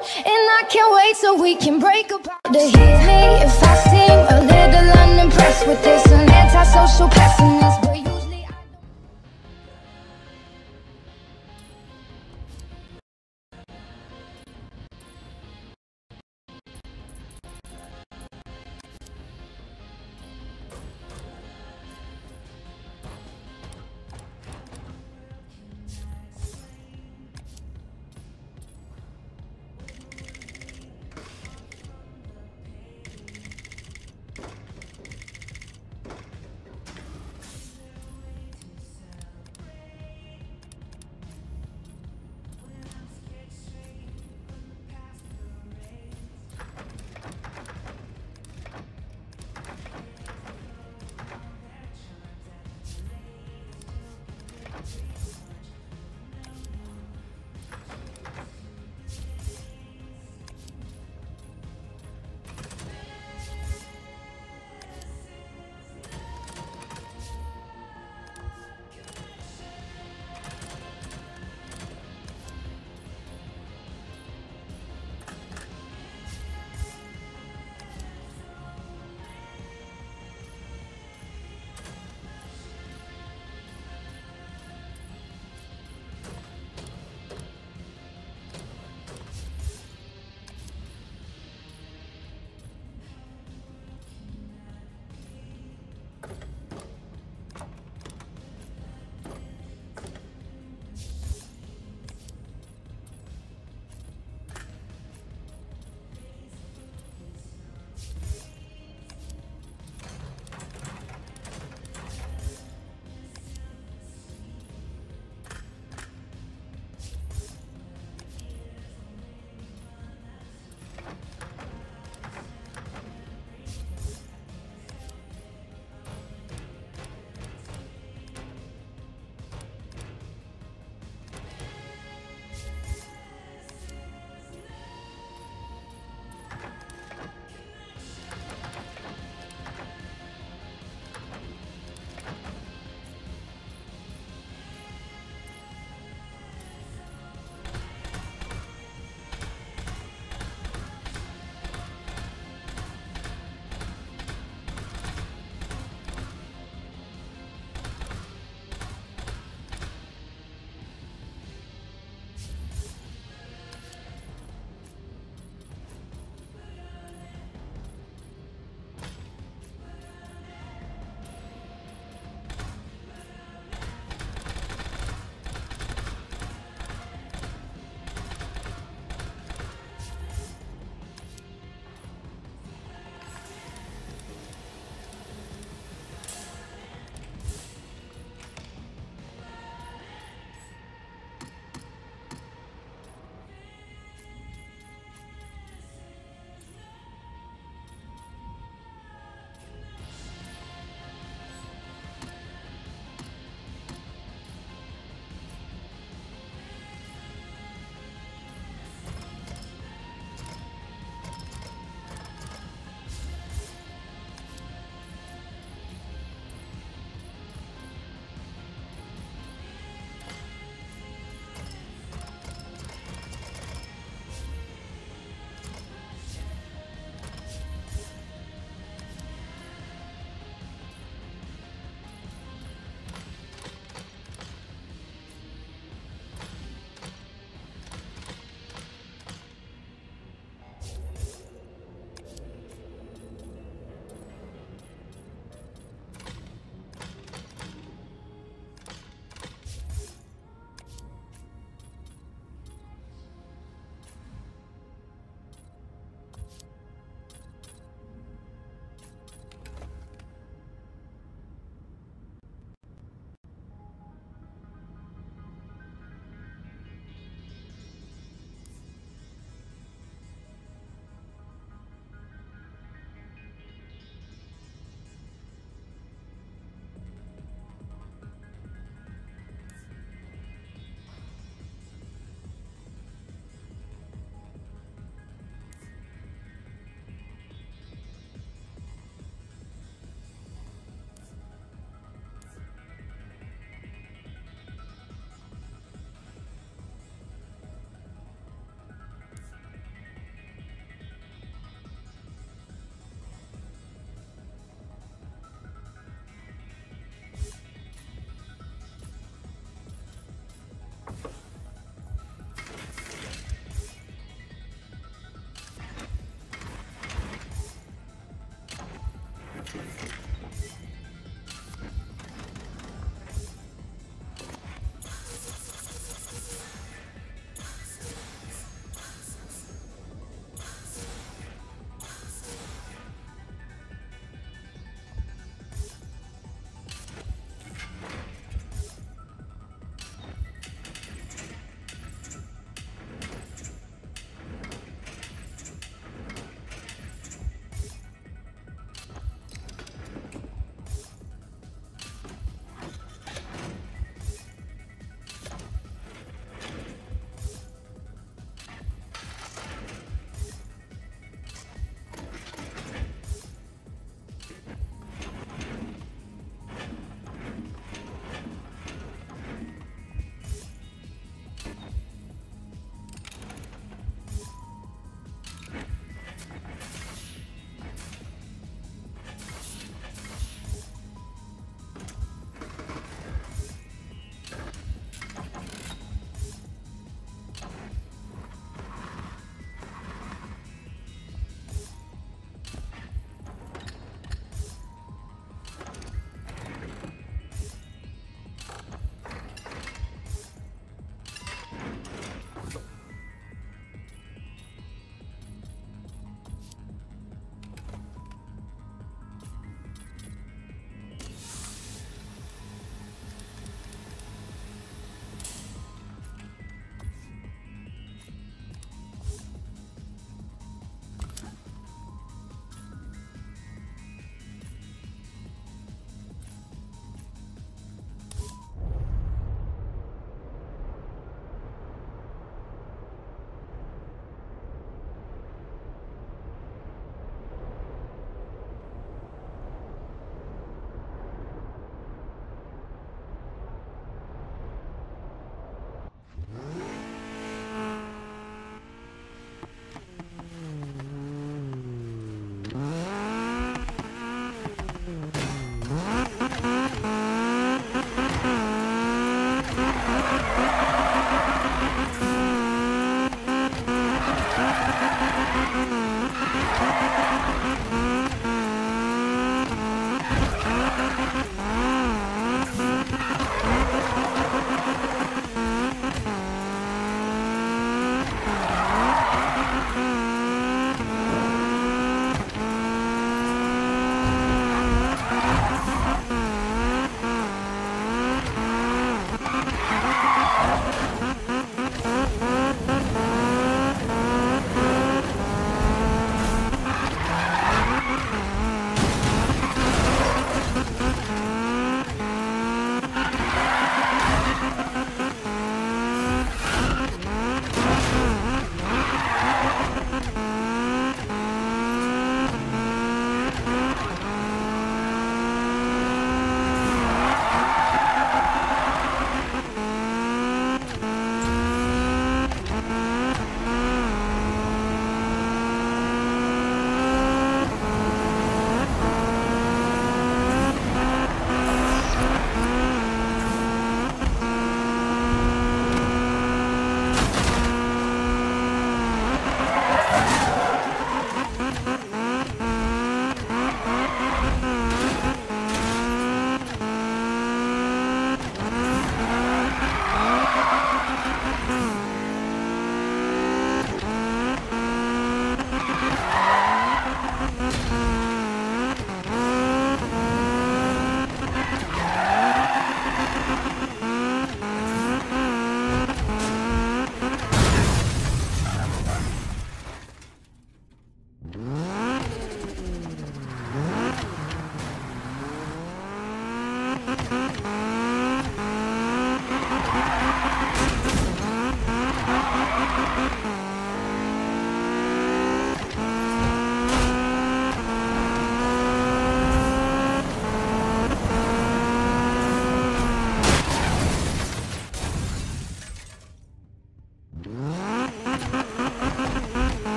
And I can't wait till we can break apart To hear me. If I seem a little unimpressed with this An antisocial pessimist